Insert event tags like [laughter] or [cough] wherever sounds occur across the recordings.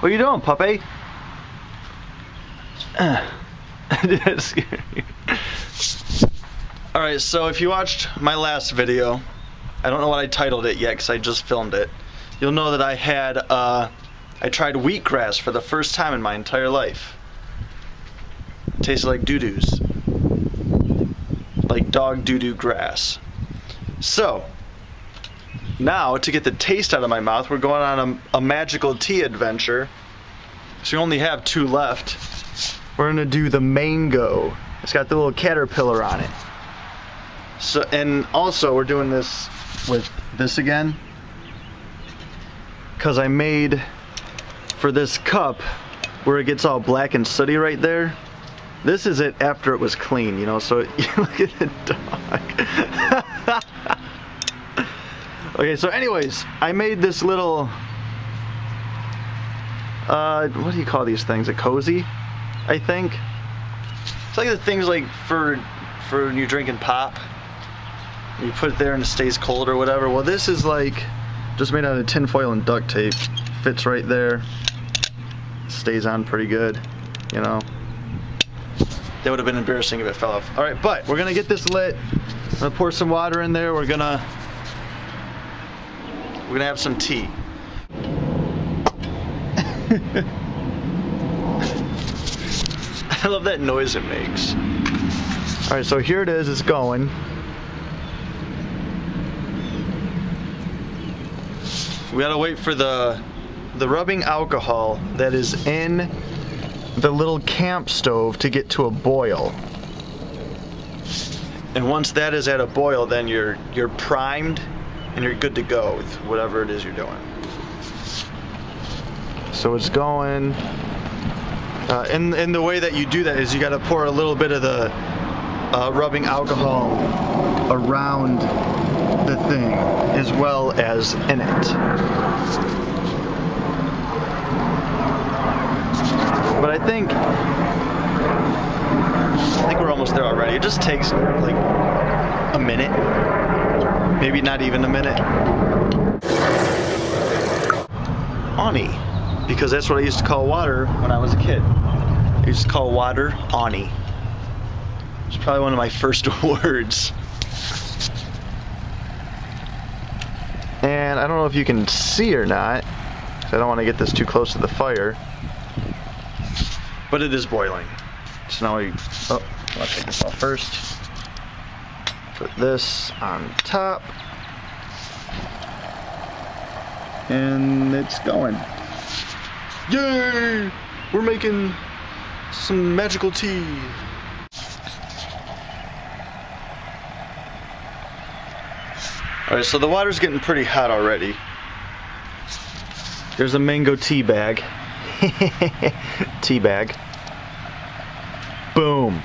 What are you doing, puppy? [laughs] Alright, so if you watched my last video, I don't know what I titled it yet because I just filmed it. You'll know that I had, uh, I tried wheatgrass for the first time in my entire life. It tasted like doo-doos. Like dog doo-doo grass. So, now to get the taste out of my mouth, we're going on a, a magical tea adventure. So we only have two left. We're gonna do the mango. It's got the little caterpillar on it. So and also we're doing this with this again because I made for this cup where it gets all black and sooty right there. This is it after it was clean, you know. So [laughs] look at the dog. [laughs] okay, so anyways, I made this little. Uh, what do you call these things? A cozy, I think. It's like the things like for for when you're drinking pop. You put it there and it stays cold or whatever. Well, this is like just made out of tinfoil and duct tape. Fits right there. Stays on pretty good, you know. That would have been embarrassing if it fell off. All right, but we're gonna get this lit. I'm gonna pour some water in there. We're gonna we're gonna have some tea. [laughs] I love that noise it makes. All right, so here it is. It's going. We gotta wait for the the rubbing alcohol that is in the little camp stove to get to a boil. And once that is at a boil, then you're you're primed and you're good to go with whatever it is you're doing. So it's going. Uh, and, and the way that you do that is you got to pour a little bit of the uh, rubbing alcohol around the thing as well as in it. But I think I think we're almost there already. It just takes like a minute. Maybe not even a minute. Ani. Because that's what I used to call water when I was a kid. I used to call water Ani. It's probably one of my first [laughs] words. And I don't know if you can see or not. I don't want to get this too close to the fire. But it is boiling. So now we. Oh, I'll take this off first. Put this on top. And it's going. Yay! We're making some magical tea. Alright, so the water's getting pretty hot already. There's a mango tea bag. [laughs] tea bag. Boom.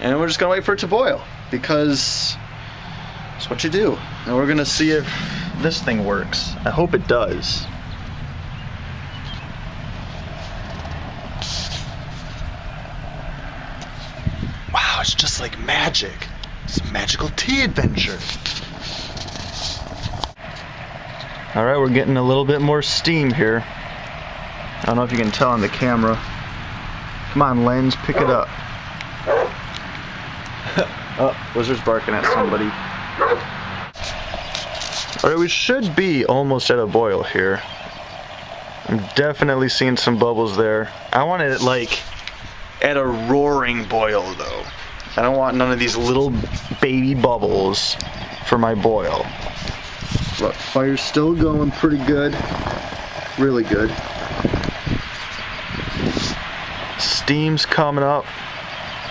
And we're just gonna wait for it to boil because it's what you do. And we're gonna see if this thing works. I hope it does. Wow, it's just like magic. It's a magical tea adventure. All right, we're getting a little bit more steam here. I don't know if you can tell on the camera. Come on, lens, pick it oh. up. [laughs] oh, Wizard's barking at somebody. All right, we should be almost at a boil here. I'm definitely seeing some bubbles there. I want it like at a roaring boil though. I don't want none of these little baby bubbles for my boil. Look, fire's still going pretty good. Really good. Steam's coming up.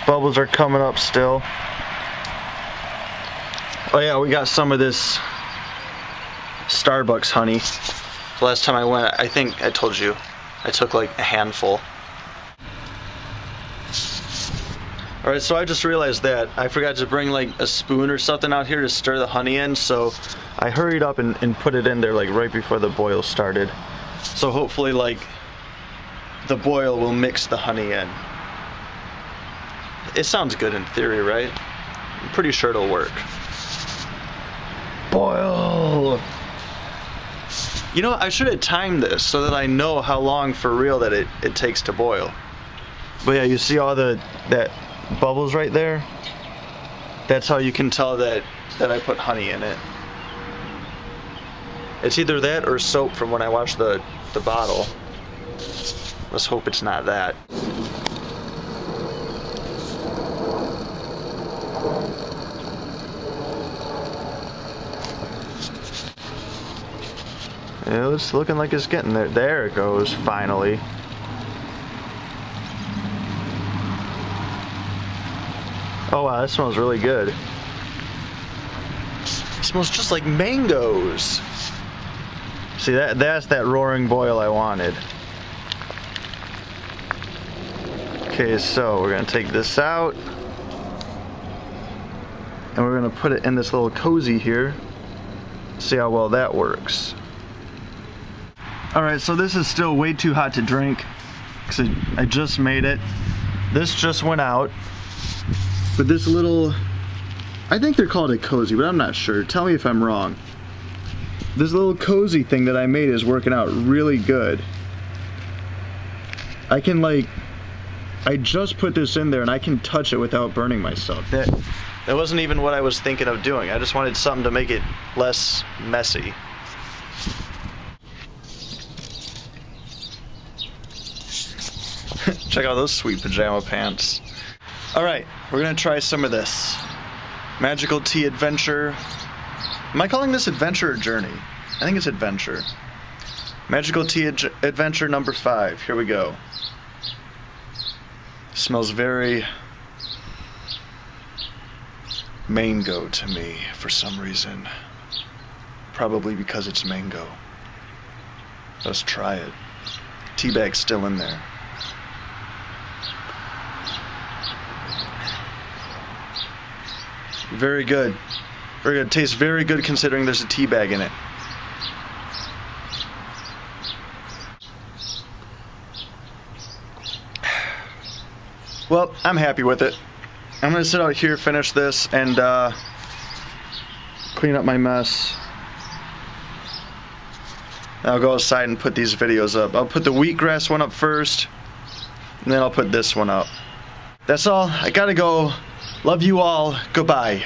Bubbles are coming up still. Oh yeah, we got some of this Starbucks honey. The last time I went, I think I told you, I took like a handful. Alright, so I just realized that I forgot to bring like a spoon or something out here to stir the honey in, so I hurried up and, and put it in there like right before the boil started. So hopefully like the boil will mix the honey in. It sounds good in theory, right? I'm pretty sure it'll work. Boil! You know, I should have timed this so that I know how long for real that it, it takes to boil. But yeah, you see all the that bubbles right there? That's how you can tell that that I put honey in it. It's either that or soap from when I washed the the bottle. Let's hope it's not that. It's looking like it's getting there. There it goes, finally. Oh wow, that smells really good. It smells just like mangoes. See that that's that roaring boil I wanted. Okay, so we're gonna take this out. And we're gonna put it in this little cozy here. See how well that works. Alright, so this is still way too hot to drink. Cause I, I just made it. This just went out. But this little, I think they're called a cozy, but I'm not sure. Tell me if I'm wrong. This little cozy thing that I made is working out really good. I can like, I just put this in there and I can touch it without burning myself. That, that wasn't even what I was thinking of doing. I just wanted something to make it less messy. [laughs] Check out those sweet pajama pants. Alright, we're gonna try some of this. Magical Tea Adventure. Am I calling this Adventure or Journey? I think it's Adventure. Magical Tea Ad- Adventure number five. Here we go. Smells very mango to me for some reason. Probably because it's mango. Let's try it. Tea bag's still in there. Very good. Very good. Tastes very good considering there's a tea bag in it. Well, I'm happy with it. I'm gonna sit out here, finish this, and uh, clean up my mess. I'll go outside and put these videos up. I'll put the wheatgrass one up first, and then I'll put this one up. That's all. I gotta go. Love you all. Goodbye.